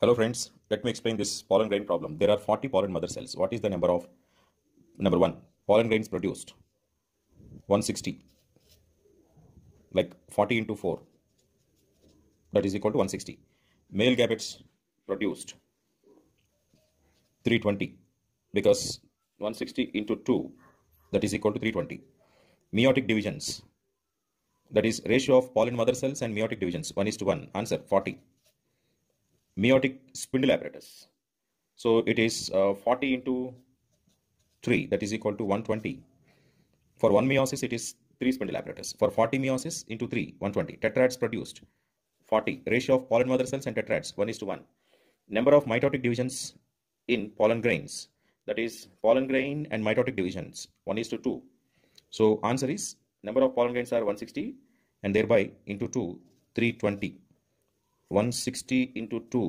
Hello friends, let me explain this pollen grain problem. There are 40 pollen mother cells. What is the number of, number 1, pollen grains produced? 160. Like 40 into 4. That is equal to 160. Male gametes produced 320 because 160 into 2 that is equal to 320. Meiotic divisions that is ratio of pollen mother cells and meiotic divisions 1 is to 1. Answer 40 meiotic spindle apparatus. So it is uh, 40 into 3 that is equal to 120. For 1 meiosis it is 3 spindle apparatus. For 40 meiosis into 3 120. Tetrads produced 40. Ratio of pollen mother cells and tetrads 1 is to 1. Number of mitotic divisions in pollen grains that is pollen grain and mitotic divisions 1 is to 2. So answer is number of pollen grains are 160 and thereby into 2 320. 160 into 2